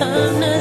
I'm not